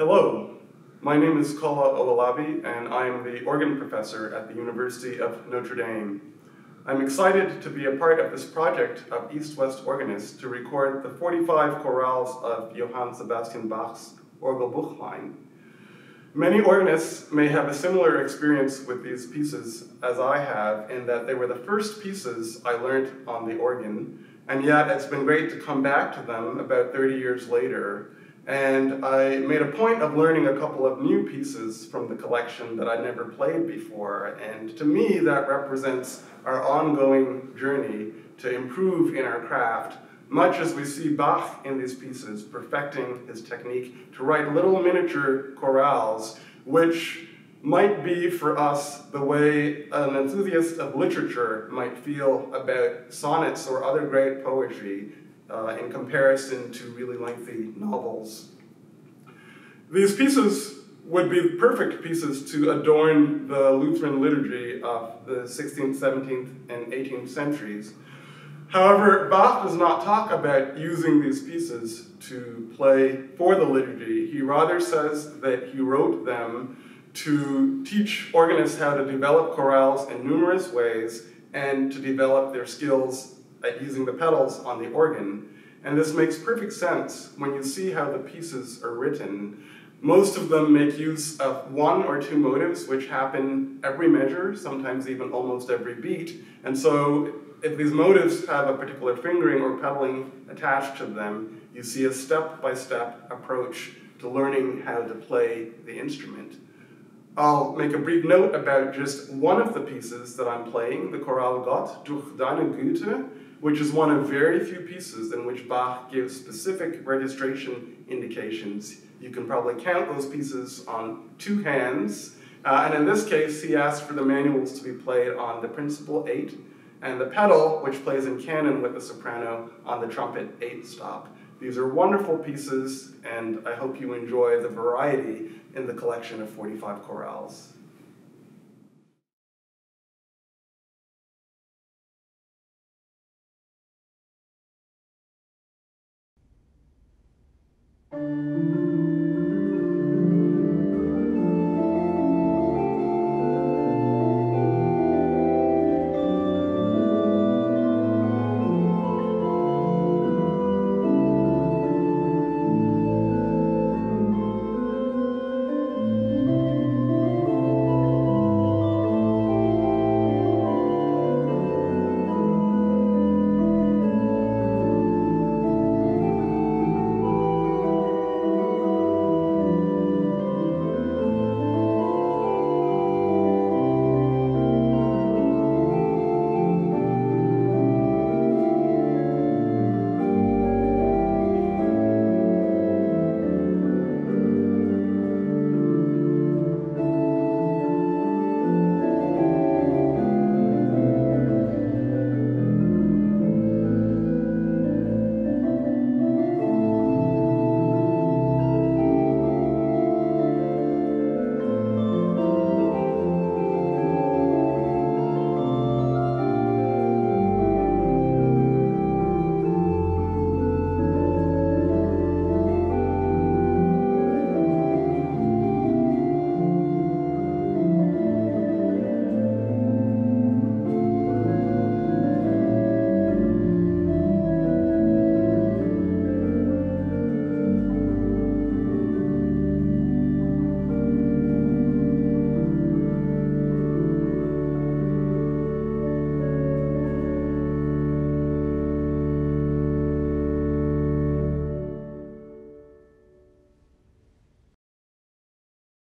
Hello, my name is Kola Owolabi, and I am the organ professor at the University of Notre Dame. I'm excited to be a part of this project of East-West Organists to record the 45 chorales of Johann Sebastian Bach's Orgelbüchlein. Many organists may have a similar experience with these pieces as I have, in that they were the first pieces I learned on the organ, and yet it's been great to come back to them about 30 years later. And I made a point of learning a couple of new pieces from the collection that I'd never played before, and to me that represents our ongoing journey to improve in our craft much as we see Bach in these pieces perfecting his technique to write little miniature chorales, which might be for us the way an enthusiast of literature might feel about sonnets or other great poetry uh, in comparison to really lengthy novels. These pieces would be perfect pieces to adorn the Lutheran liturgy of the 16th, 17th, and 18th centuries. However, Bach does not talk about using these pieces to play for the liturgy. He rather says that he wrote them to teach organists how to develop chorales in numerous ways and to develop their skills at using the pedals on the organ. And this makes perfect sense when you see how the pieces are written. Most of them make use of one or two motives which happen every measure, sometimes even almost every beat. And so if these motives have a particular fingering or pedaling attached to them, you see a step-by-step -step approach to learning how to play the instrument. I'll make a brief note about just one of the pieces that I'm playing, the chorale Gott durch deine Güte, which is one of very few pieces in which Bach gives specific registration indications. You can probably count those pieces on two hands, uh, and in this case, he asked for the manuals to be played on the principal eight, and the pedal, which plays in canon with the soprano on the trumpet eight stop. These are wonderful pieces, and I hope you enjoy the variety in the collection of 45 chorales.